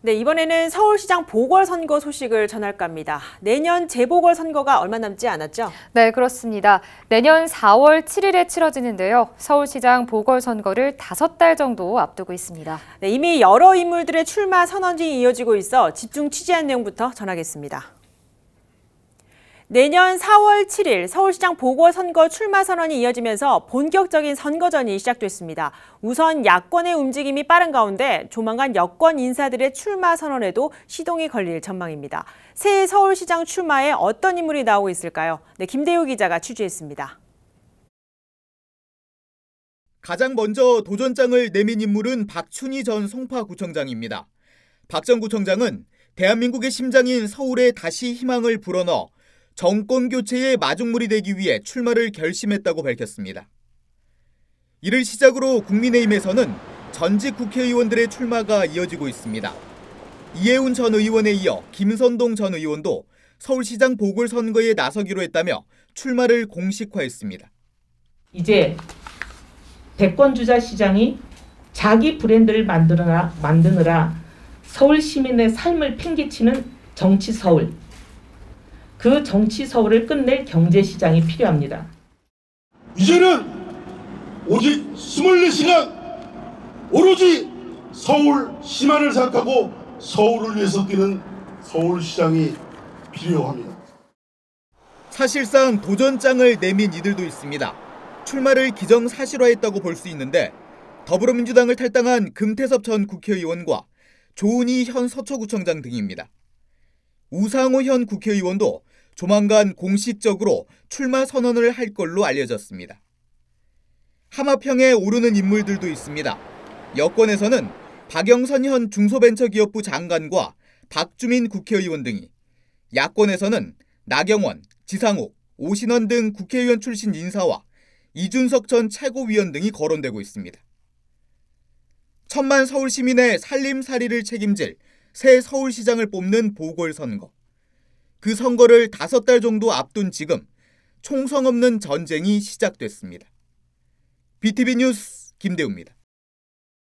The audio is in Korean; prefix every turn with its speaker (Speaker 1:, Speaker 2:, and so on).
Speaker 1: 네, 이번에는 서울시장 보궐선거 소식을 전할까 합니다. 내년 재보궐선거가 얼마 남지 않았죠?
Speaker 2: 네, 그렇습니다. 내년 4월 7일에 치러지는데요. 서울시장 보궐선거를 다섯 달 정도 앞두고 있습니다.
Speaker 1: 네, 이미 여러 인물들의 출마 선언이 이어지고 있어 집중 취재한 내용부터 전하겠습니다. 내년 4월 7일 서울시장 보궐선거 출마 선언이 이어지면서 본격적인 선거전이 시작됐습니다. 우선 야권의 움직임이 빠른 가운데 조만간 여권 인사들의 출마 선언에도 시동이 걸릴 전망입니다. 새 서울시장 출마에 어떤 인물이 나오고 있을까요? 네, 김대우 기자가 취재했습니다.
Speaker 3: 가장 먼저 도전장을 내민 인물은 박춘희 전 송파구청장입니다. 박 전 구청장은 대한민국의 심장인 서울에 다시 희망을 불어넣어 정권 교체의 마중물이 되기 위해 출마를 결심했다고 밝혔습니다. 이를 시작으로 국민의힘에서는 전직 국회의원들의 출마가 이어지고 있습니다. 이해운 전 의원에 이어 김선동 전 의원도 서울시장 보궐선거에 나서기로 했다며 출마를 공식화했습니다.
Speaker 4: 이제 대권 주자 시장이 자기 브랜드를 만드느라, 만드느라 서울 시민의 삶을 팽개치는 정치 서울, 그 정치 서울을 끝낼 경제 시장이 필요합니다.
Speaker 5: 이제는 오직 24시간 오로지 서울 시만을 생각하고 서울을 위해서 뛰는 서울시장이 필요합니다.
Speaker 3: 사실상 도전장을 내민 이들도 있습니다. 출마를 기정사실화했다고 볼 수 있는데 더불어민주당을 탈당한 금태섭 전 국회의원과 조은희 현 서초구청장 등입니다. 우상호 현 국회의원도 조만간 공식적으로 출마 선언을 할 걸로 알려졌습니다. 하마평에 오르는 인물들도 있습니다. 여권에서는 박영선 현 중소벤처기업부 장관과 박주민 국회의원 등이, 야권에서는 나경원, 지상욱, 오신원 등 국회의원 출신 인사와 이준석 전 최고위원 등이 거론되고 있습니다. 천만 서울 시민의 살림살이를 책임질 새 서울시장을 뽑는 보궐선거. 그 선거를 다섯 달 정도 앞둔 지금 총성 없는 전쟁이 시작됐습니다. BTV 뉴스 김대우입니다.